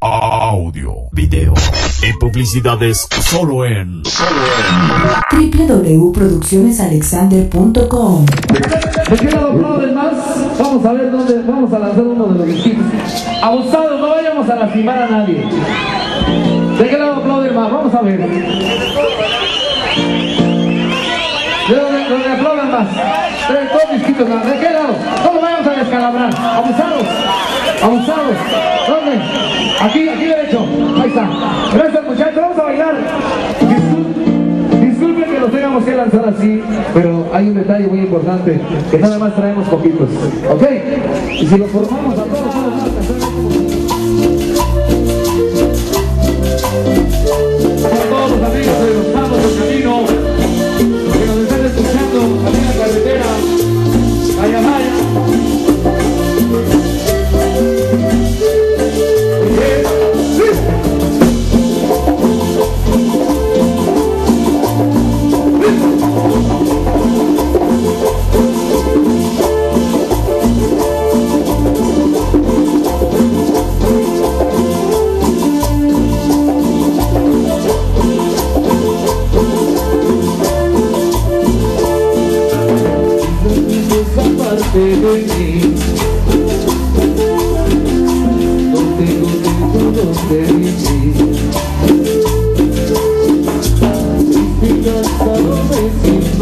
Audio, video y publicidades solo en www.produccionesalexander.com ¿De qué lado aplauden más? Vamos a ver dónde, vamos a lanzar uno de los distintos. Abusados, no vayamos a lastimar a nadie. ¿De qué lado aplauden más? Vamos a ver. ¿De dónde, dónde aplaudan más? De todos más. ¿De qué lado? No lo vayamos a descalabrar. Abusados. Abusados. ¿Dónde? Aquí, aquí derecho. Ahí está. Gracias muchachos. Vamos a bailar. Discul- Disculpen que los tengamos que lanzar así, pero hay un detalle muy importante, que nada más traemos poquitos, ¿ok? Y si lo formamos a todos,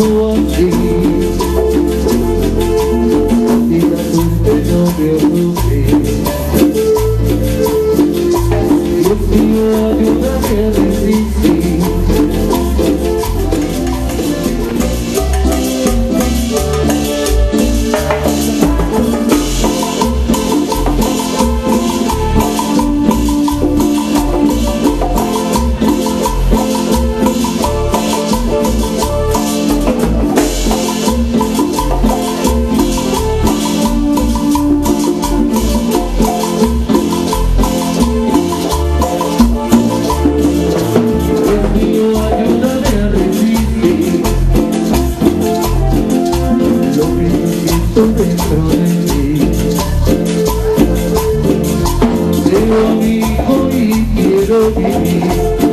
siento así hijo y quiero.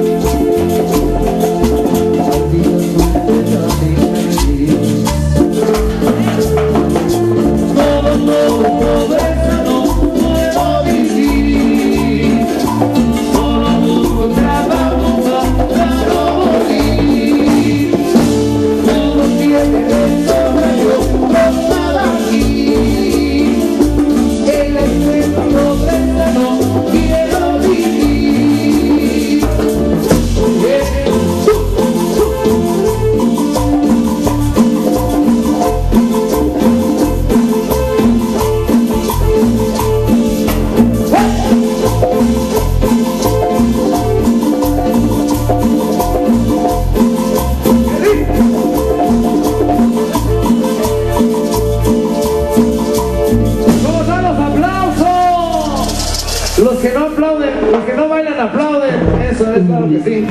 Que no aplauden, los que no bailan aplauden. Eso es claro que sí.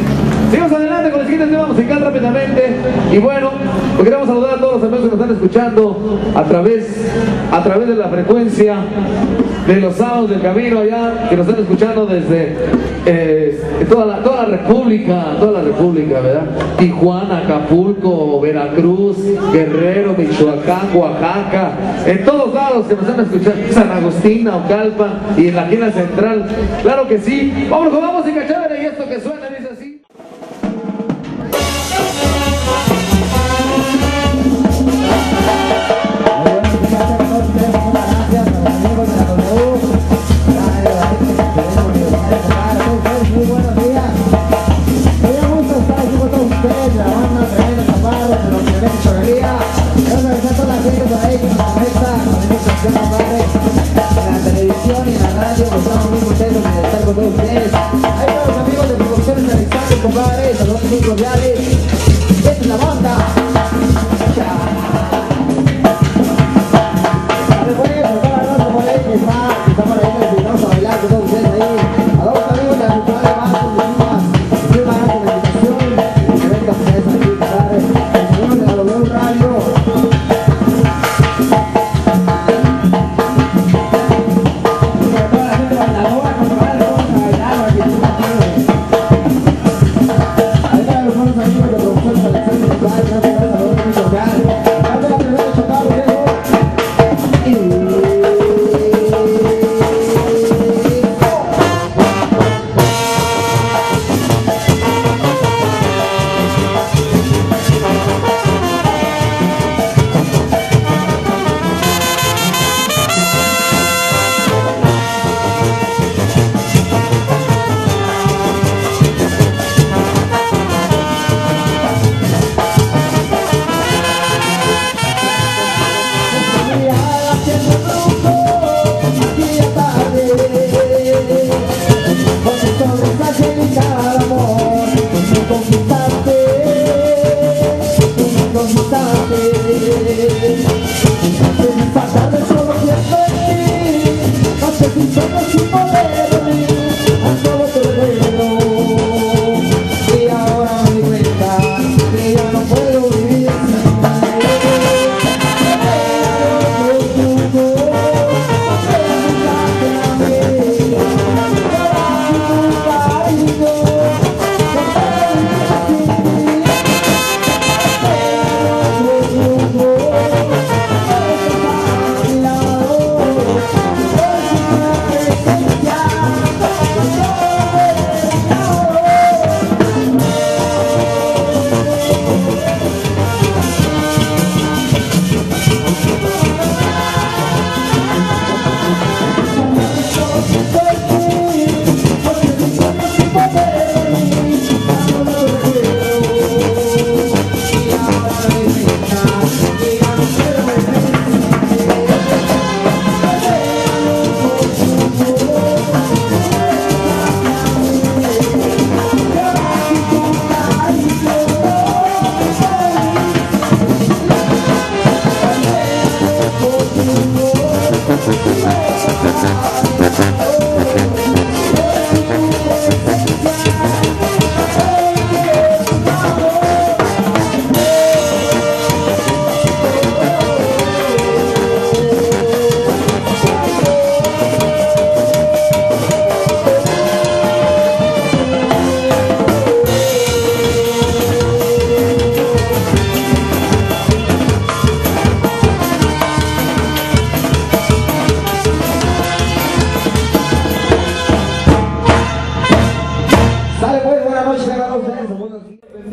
Sigamos adelante con el siguiente tema musical rápidamente. Y bueno, pues queremos saludar a todos los amigos que nos están escuchando a través, a través de la frecuencia de los sábados del camino allá, que nos están escuchando desde eh, toda, la, toda la república, toda la república, ¿verdad? Tijuana, Acapulco, Veracruz, Guerrero, Michoacán, Oaxaca, en todos lados que nos están escuchando, San Agustín, Ocalpa y en la Quina Central. Claro que sí. Vamos y chévere y esto que suena de chorería. Quiero agradecer a toda Joga esse poder.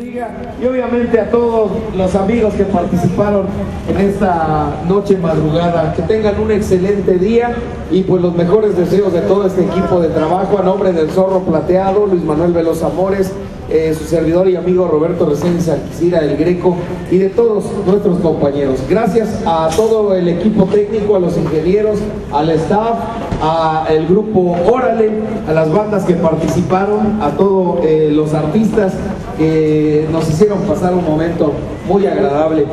Y obviamente a todos los amigos que participaron en esta noche madrugada. Que tengan un excelente día y pues los mejores deseos de todo este equipo de trabajo a nombre del Zorro Plateado, Luis Manuel Veloz Amores, eh, su servidor y amigo Roberto Reséndiz Alquicira del Greco y de todos nuestros compañeros. Gracias a todo el equipo técnico, a los ingenieros, al staff, al grupo Órale, a las bandas que participaron, a todos eh, los artistas que nos hicieron pasar un momento muy agradable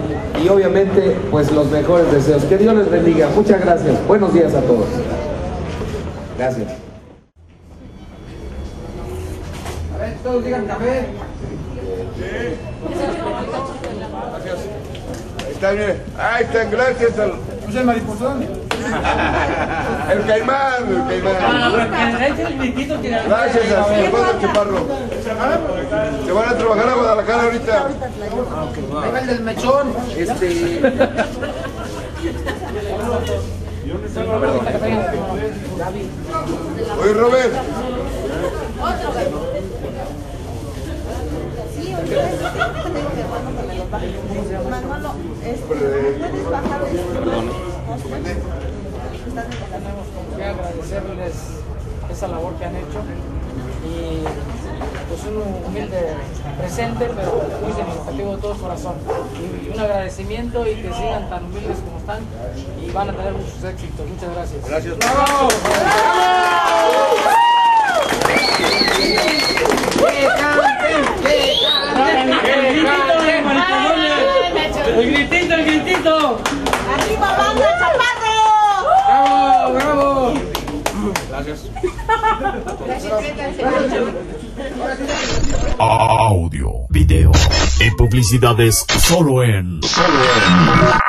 y obviamente pues los mejores deseos. Que Dios les bendiga. Muchas gracias. Buenos días a todos. Gracias. A ver, todos digan café. Ahí está, mire. Ahí están, gracias al. ¿Es el mariposón? El caimán, el caimán. que Gracias a su hermano Chaparro. Se van a trabajar a Guadalajara ahorita. Va el del mechón. Este. Oye, Robert. Manolo, este, ¿puedes bajar Perdón. Quería agradecerles esa labor que han hecho y pues un humilde presente, pero muy significativo de todo corazón. Y un agradecimiento y que sigan tan humildes como están y van a tener muchos éxitos. Muchas gracias. Gracias. ¡El gritito, el gritito! ¡Arriba, banda, chaparro! ¡Bravo, bravo! Audio, video y publicidades solo en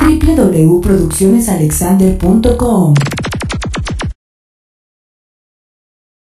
www.produccionesalexander.com